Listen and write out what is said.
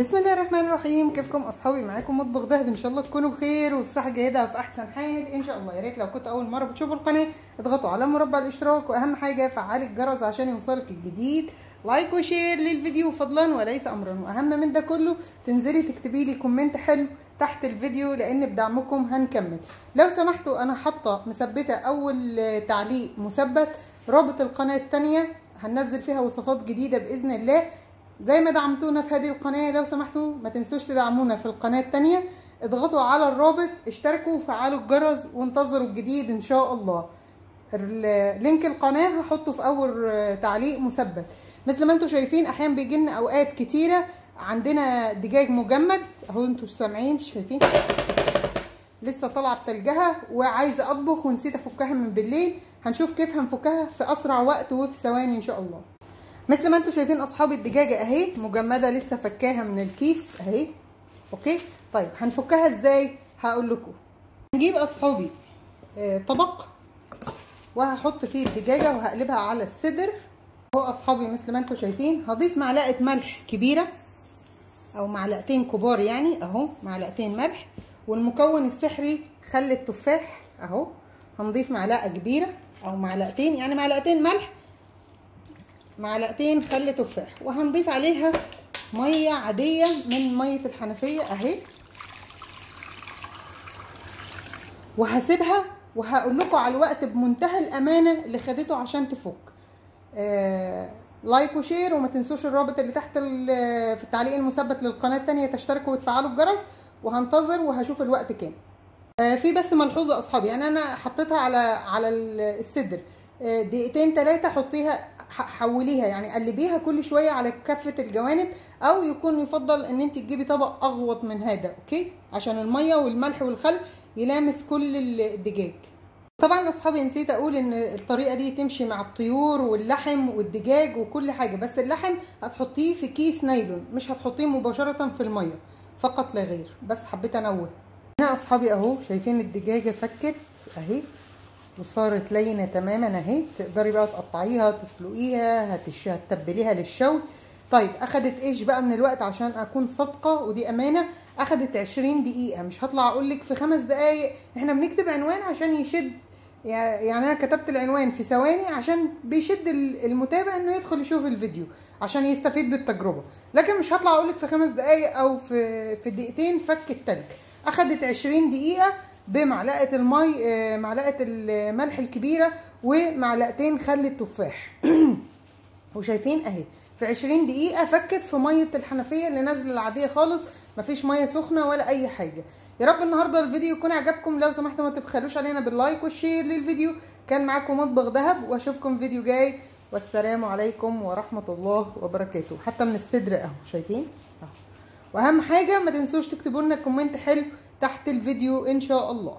بسم الله الرحمن الرحيم. كيفكم أصحابي؟ معاكم مطبخ دهب. إن شاء الله تكونوا بخير وبصحه جيدة وفي أحسن حال. إن شاء الله. يا ريت لو كنت أول مرة بتشوفوا القناة اضغطوا على مربع الإشتراك. وأهم حاجة فعلوا الجرس عشان يوصلك الجديد. like و share للفيديو فضلا وليس امرا. وأهم من ده كله تنزلي تكتبي لي comment حلو تحت الفيديو لأن بدعمكم هنكمل. لو سمحتوا أنا حاطة مثبتة أول تعليق مثبت. رابط القناة الثانية هننزل فيها وصفات جديدة بإذن الله. زي ما دعمتونا في هذه القناة لو سمحتوا ما تنسوش تدعمونا في القناة التانية. اضغطوا على الرابط اشتركوا وفعلوا الجرس وانتظروا الجديد إن شاء الله. لينك القناة هحطه في أول تعليق مثبت. مثل ما أنتم شايفين أحيانا بيجي لنا أوقات كتيرة. عندنا دجاج مجمد أهو أنتوا سامعين شايفين؟ لسه طالعة بتلجها وعايزه أطبخ ونسيت أفكها من بالليل. هنشوف كيف هنفكها في أسرع وقت وفي ثواني إن شاء الله. مثل ما أنتم شايفين اصحابي الدجاجة اهي مجمدة لسه فكاها من الكيس اهي. أوكي؟ طيب هنفكها إزاي؟ هقول لكم. نجيب اصحابي آه طبق وهحط فيه الدجاجة وهقلبها على الصدر. اهو اصحابي مثل ما أنتم شايفين هضيف معلقة ملح كبيرة أو معلقتين كبار يعني أهو معلقتين ملح. والمكون السحري خل التفاح أهو هنضيف معلقة كبيرة أو معلقتين يعني معلقتين ملح. معلقتين خل تفاح وهنضيف عليها مية عادية من مية الحنفية أهي. وهسيبها وهقول لكم على الوقت بمنتهى الأمانة اللي خدته عشان تفك. آه like و share وما تنسوش الرابط اللي تحت في التعليق المثبت للقناة الثانية تشتركوا وتفعلوا الجرس وهنتظر وهشوف الوقت كام. في بس ملحوظة أصحابي. يعني أنا حطيتها على على الصدر دقيقتين ثلاثة حطيها حوليها. يعني قلبيها كل شوية على كافة الجوانب أو يكون يفضل إن أنت تجيبي طبق أغوط من هذا أوكي؟ عشان المية والملح والخل يلامس كل الدجاج. طبعا أصحابي نسيت أقول إن الطريقة دي تمشي مع الطيور واللحم والدجاج وكل حاجة بس اللحم هتحطيه في كيس نايلون مش هتحطيه مباشرة في المية فقط لا غير. بس حبيت أنوه. هنا أصحابي أهو شايفين الدجاجة فكت أهي وصارت لينة تماما أهي. تقدري بقى تقطعيها تسلقيها هتش... هتتبليها للشوي. طيب أخدت إيش بقى من الوقت عشان أكون صادقة؟ ودي أمانة أخدت 20 دقيقة. مش هطلع أقول لك في خمس دقايق. إحنا بنكتب عنوان عشان يشد يعني أنا كتبت العنوان في ثواني عشان بيشد المتابع إنه يدخل يشوف الفيديو عشان يستفيد بالتجربة. لكن مش هطلع أقول لك في خمس دقايق أو في في دقيقتين فك التلج. أخدت 20 دقيقة بمعلقة المي معلقة الملح الكبيرة ومعلقتين خل التفاح. وشايفين أهي في 20 دقيقة فكت في مية الحنفية اللي نازلة العادية خالص مفيش مية سخنة ولا أي حاجة. يا رب النهارده الفيديو يكون عجبكم لو سمحتوا ما تبخلوش علينا بال like وال share للفيديو. كان معاكم مطبخ دهب وأشوفكم فيديو جاي. والسلام عليكم ورحمة الله وبركاته. حتى من الصدر أهو شايفين؟ واهم حاجة ما تنسوش تكتبوا لنا كومنت حلو تحت الفيديو إن شاء الله.